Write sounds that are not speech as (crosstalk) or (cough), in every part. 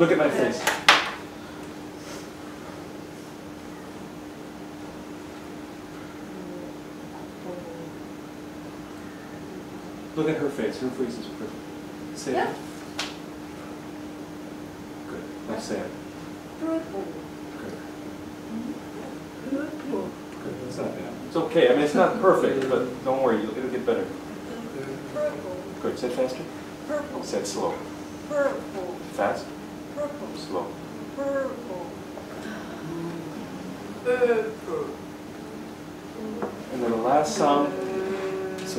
Look at my face. Look at her face. Her face is perfect. Say Yeah. it. Good. Now say it. Purple. Good. Purple. Good. It's not bad. It's okay. I mean, it's not perfect, but don't worry. It'll it'll get better. Purple. Good. Say it faster. Purple. Say it slow. Purple. Fast.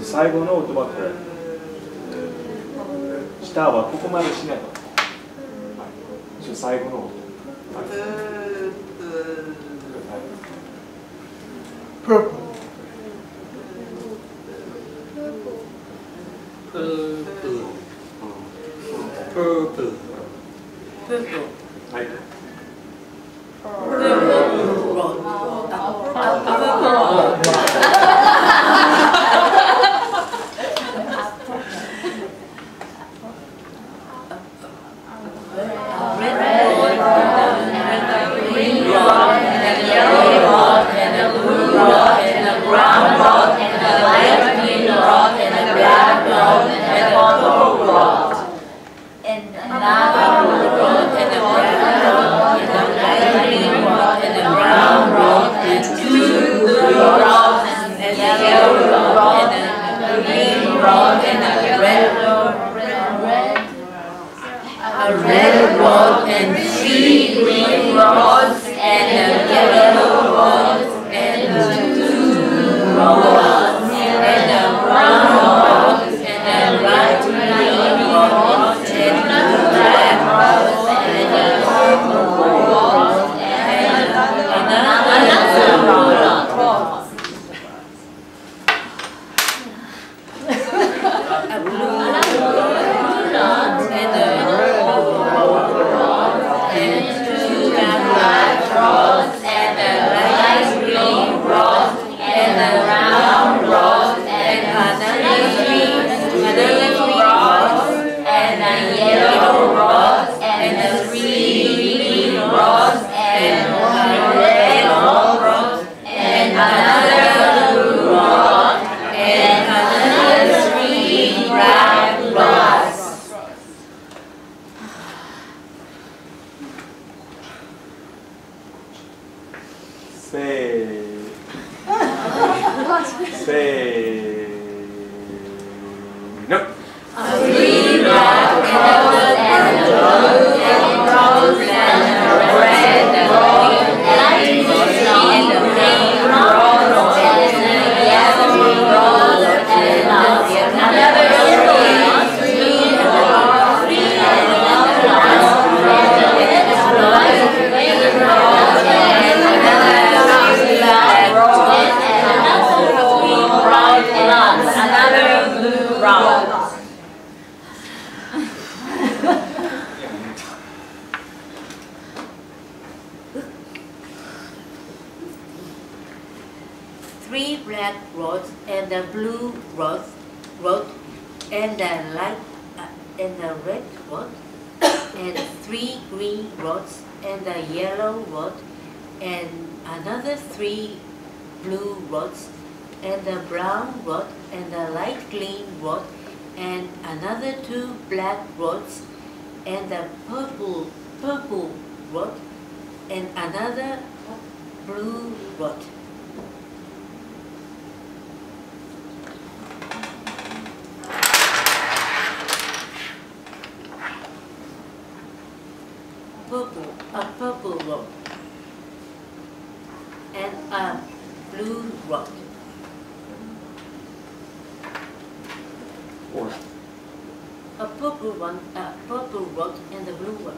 最後の音はこれ下はここまでしないと、最後の音、Purple. はい。And another blue rod and a black rod and a light green rod and a brown rod and two blue rods and a yellow rod and a green rod and a red red a red rod and three green rods Say. Say. And a light uh, and a red rod and three green rods and a yellow rod and another three blue rods and a brown rod and a light green rod and another two black rods and a purple purple rod and another blue rod. purple, a purple rod, and a blue rod. Or. A purple one, a purple rod, and a blue one.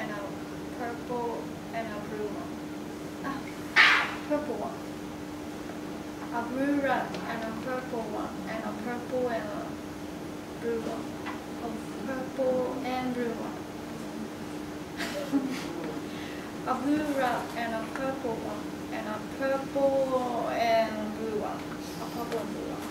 purple one. A blue rock and a purple one and a purple and a blue one. A purple and blue one. (laughs) a blue rock and a purple one and a purple and blue one. A purple and blue one.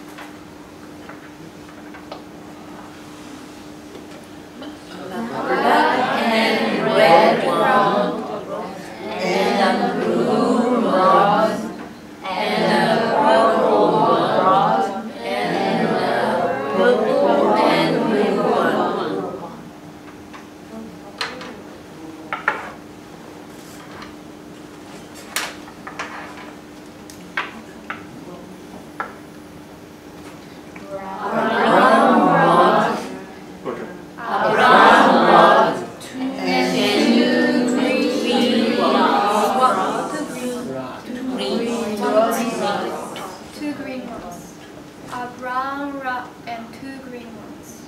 Brown rock and two green ones.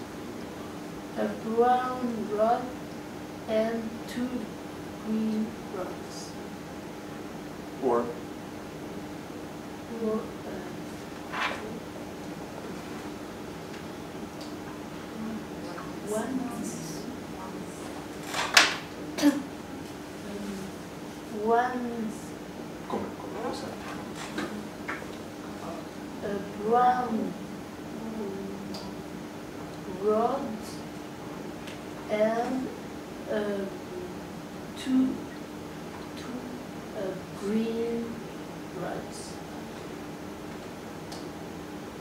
A brown rod and two green rods. Or Or, uh, one one and uh, two two uh, green rods.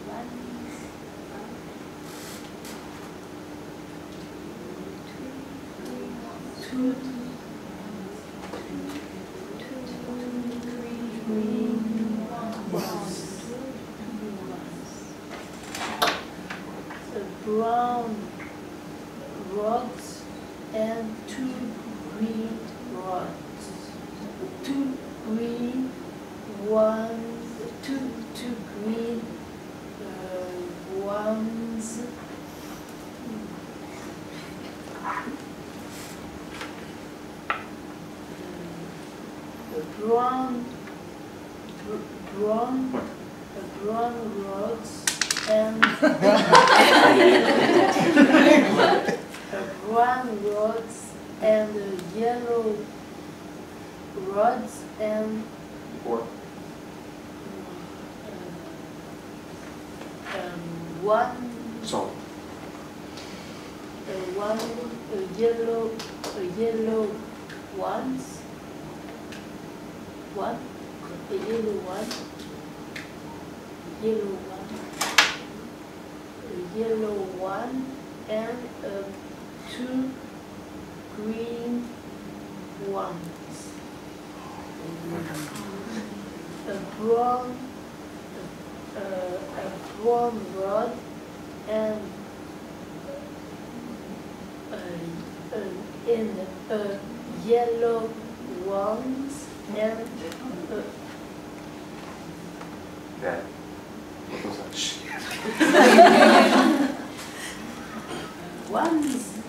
One, Two two brown rods and two green rods. Two green, one, two, two green uh, ones. Brown, br- brown, brown rods and (laughs) (laughs) brown rods and a yellow rods and Or uh, um, one so a one a yellow a yellow ones. One a yellow one. Yellow one. A yellow one and uh, two green ones, a brown, uh, a brown rod, and uh, uh, in a yellow ones and uh, yeah. What was that? (laughs) (laughs) ones